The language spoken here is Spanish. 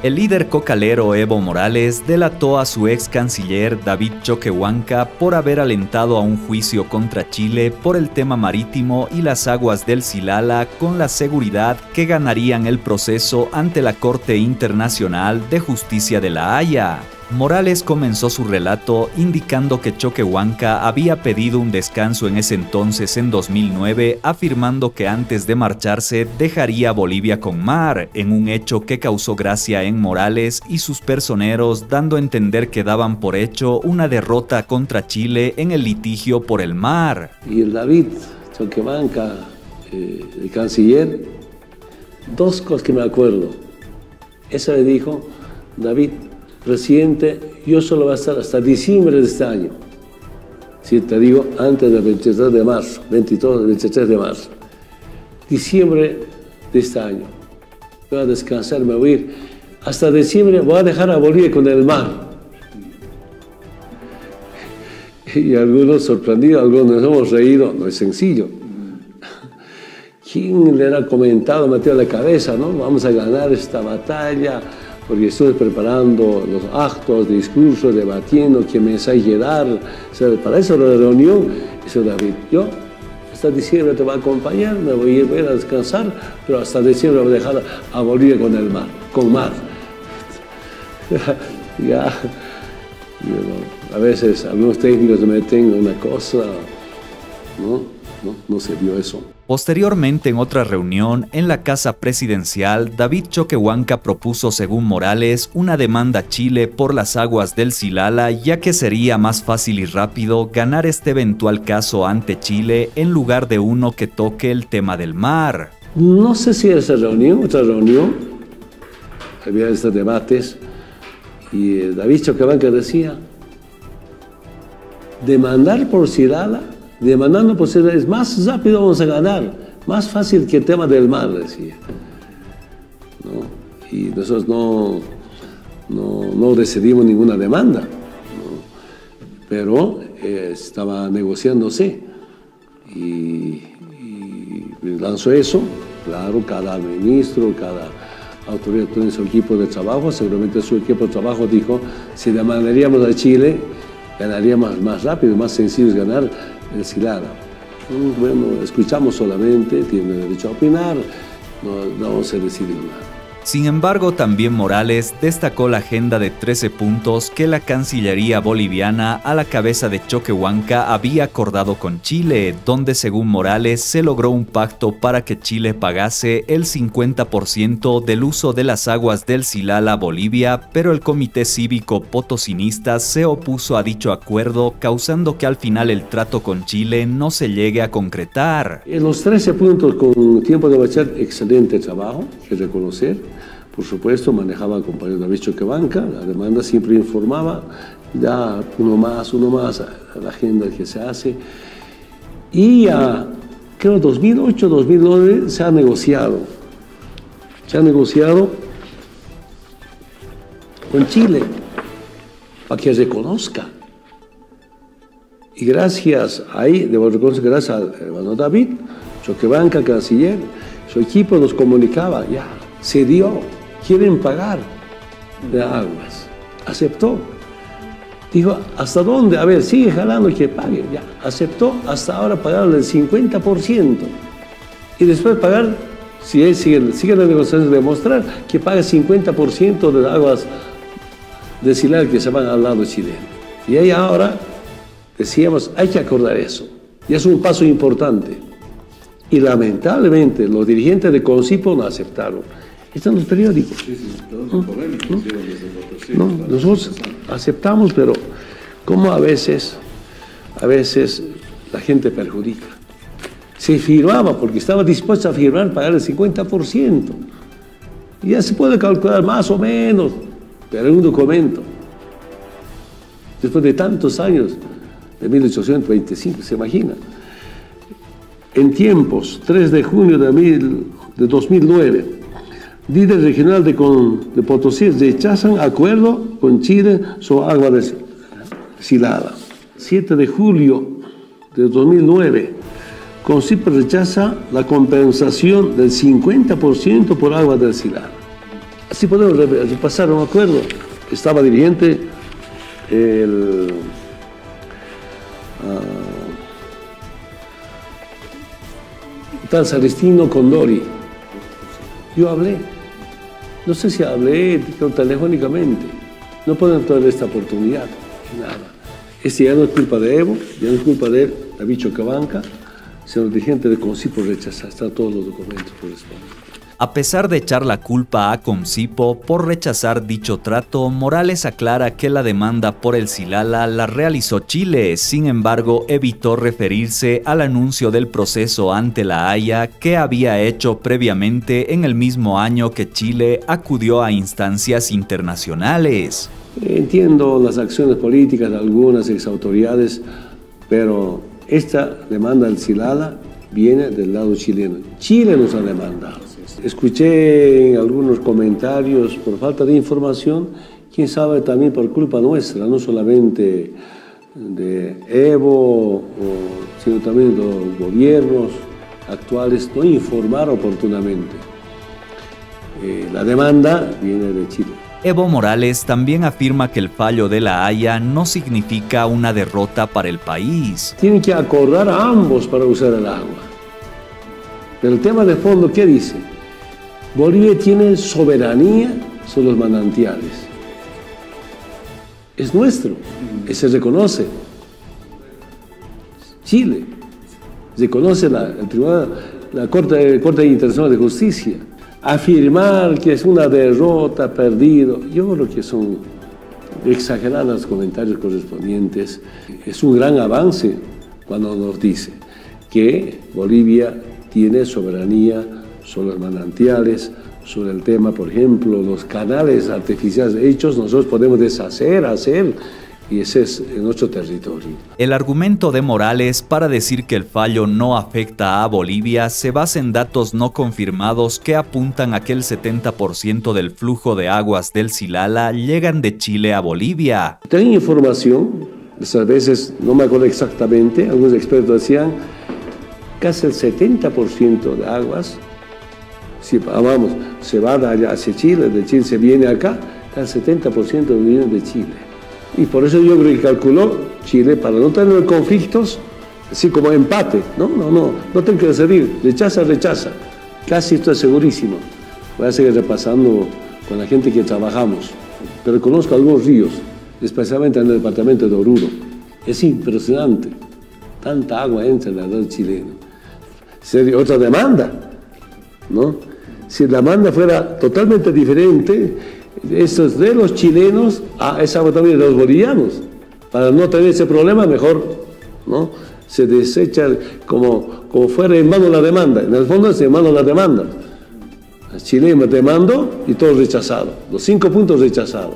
El líder cocalero Evo Morales delató a su ex canciller David Choquehuanca por haber alentado a un juicio contra Chile por el tema marítimo y las aguas del Silala con la seguridad que ganarían el proceso ante la Corte Internacional de Justicia de La Haya. Morales comenzó su relato indicando que Choquehuanca había pedido un descanso en ese entonces en 2009, afirmando que antes de marcharse dejaría Bolivia con mar, en un hecho que causó gracia en Morales y sus personeros, dando a entender que daban por hecho una derrota contra Chile en el litigio por el mar. Y el David Choquehuanca, eh, el canciller, dos cosas que me acuerdo. Esa le dijo, David, presidente, yo solo voy a estar hasta diciembre de este año. Si te digo, antes del 23 de marzo, 22, 23 de marzo. Diciembre de este año. Voy a descansar, me voy a ir. Hasta diciembre voy a dejar a Bolivia con el mar. Y algunos sorprendidos, algunos nos hemos reído, no es sencillo. ¿Quién le ha comentado, metido la cabeza, no? Vamos a ganar esta batalla, porque estoy preparando los actos, discursos, debatiendo qué mensaje dar. para eso la reunión, dice David, yo hasta diciembre te voy a acompañar, me voy a ir a descansar, pero hasta diciembre voy a dejar a Bolivia con el mar, con mar. ya, a veces algunos técnicos me meten una cosa, ¿no? No, no se vio eso. Posteriormente, en otra reunión en la Casa Presidencial, David Choquehuanca propuso, según Morales, una demanda a Chile por las aguas del Silala, ya que sería más fácil y rápido ganar este eventual caso ante Chile en lugar de uno que toque el tema del mar. No sé si esa reunión, otra reunión, había estos debates, y David Choquehuanca decía, demandar por Silala demandando posibilidades, más rápido vamos a ganar, más fácil que el tema del mar, decía. Y nosotros no, no, decidimos ninguna demanda, pero eh, estaba negociándose y, lanzó eso, claro, cada ministro, cada autoridad tiene su equipo de trabajo, seguramente su equipo de trabajo dijo, si demandaríamos a Chile, ganaríamos más rápido, más sencillo es ganar el Silada. Bueno, escuchamos solamente, tiene derecho a opinar, no, no se decide nada. Sin embargo, también Morales destacó la agenda de 13 puntos que la Cancillería boliviana a la cabeza de Choquehuanca había acordado con Chile, donde según Morales se logró un pacto para que Chile pagase el 50% del uso de las aguas del Silala a Bolivia, pero el Comité Cívico Potosinista se opuso a dicho acuerdo, causando que al final el trato con Chile no se llegue a concretar. En los 13 puntos con tiempo de bachar, excelente trabajo, que reconocer por supuesto, manejaba el compañero David Choquebanca, la demanda siempre informaba, ya uno más, uno más, a la agenda que se hace. Y a, creo, 2008, 2009 se ha negociado, se ha negociado con Chile para que reconozca. Y gracias ahí, debo reconocer, gracias al hermano David, Choquebanca, canciller, su equipo nos comunicaba, ya, se dio quieren pagar de aguas. Aceptó. Dijo, ¿hasta dónde? A ver, sigue jalando y que pague. Ya, aceptó hasta ahora pagar el 50%. Y después pagar, si él sigue, sigue la negociación, demostrar que paga 50% de aguas de Silar que se van al lado chileno. Y ahí ahora decíamos, hay que acordar eso. Y es un paso importante. Y lamentablemente los dirigentes de Concipo no aceptaron. Están los periódicos. Sí, sí, ¿No? nosotros aceptamos, pero como a veces, a veces la gente perjudica. Se firmaba porque estaba dispuesto a firmar pagar el 50%. Y ya se puede calcular más o menos, pero en un documento. Después de tantos años, de 1825, se imagina. En tiempos, 3 de junio de, de 2009, líder regional de, Potosí rechazan acuerdo con Chile sobre agua desilada. 7 de julio de 2009, CONCIP rechaza la compensación del 50% por agua del Silala. Así podemos repasar un acuerdo. Estaba dirigente el uh, tal Celestino Condori. Yo hablé. No sé si hablé telefónicamente. No pueden tener esta oportunidad. Nada. Este ya no es culpa de Evo, ya no es culpa de David Chocabanca, sino de gente de CONCIPO rechazar. Están todos los documentos correspondientes. A pesar de echar la culpa a Comcipo por rechazar dicho trato, Morales aclara que la demanda por el Silala la realizó Chile, sin embargo evitó referirse al anuncio del proceso ante la Haya que había hecho previamente en el mismo año que Chile acudió a instancias internacionales. Entiendo las acciones políticas de algunas exautoridades, pero esta demanda del Silala viene del lado chileno. Chile nos ha demandado. Escuché en algunos comentarios por falta de información, quién sabe también por culpa nuestra, no solamente de Evo, sino también de los gobiernos actuales, no informar oportunamente. Eh, la demanda viene de Chile. Evo Morales también afirma que el fallo de la Haya no significa una derrota para el país. Tienen que acordar a ambos para usar el agua. Pero el tema de fondo, ¿qué dice? Bolivia tiene soberanía sobre los manantiales. Es nuestro, se reconoce. Chile reconoce la, el tribunal, la Corte, Corte Internacional de Justicia. Afirmar que es una derrota, perdido, yo creo que son exagerados los comentarios correspondientes. Es un gran avance cuando nos dice que Bolivia tiene soberanía sobre los manantiales, sobre el tema, por ejemplo, los canales artificiales hechos, nosotros podemos deshacer, hacer, y ese es nuestro territorio. El argumento de Morales para decir que el fallo no afecta a Bolivia se basa en datos no confirmados que apuntan a que el 70% del flujo de aguas del Silala llegan de Chile a Bolivia. Tengo información, a veces no me acuerdo exactamente, algunos expertos decían casi el 70% de aguas si vamos, se va hacia Chile, de Chile se viene acá, el 70% viene de Chile. Y por eso yo creo que calculó Chile para no tener conflictos, así como empate. No, no, no, no tengo que decidir, rechaza, rechaza. Casi estoy segurísimo. Voy a seguir repasando con la gente que trabajamos, pero conozco algunos ríos, especialmente en el departamento de Oruro. Es impresionante, tanta agua entra en el río chileno. Sería otra demanda, ¿no? Si la demanda fuera totalmente diferente, eso es de los chilenos a esa también de los bolivianos. Para no tener ese problema, mejor ¿no? se desecha como, como fuera en mano la demanda. En el fondo es en mano la demanda. El chileno demandó y todo rechazado. Los cinco puntos rechazados.